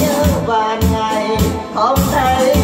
nhớ vài ngày không thấy